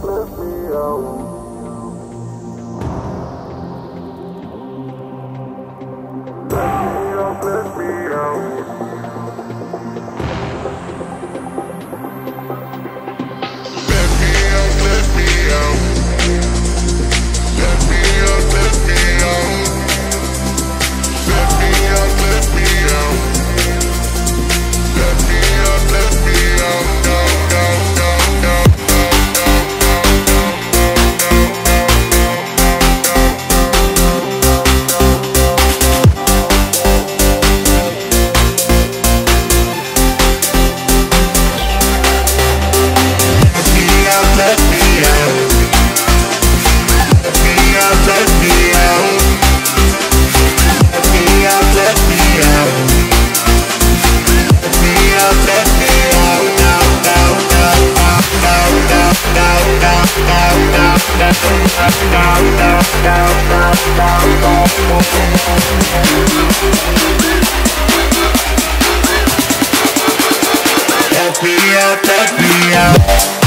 Lift me out. Happy out, out.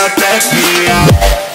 out, me out.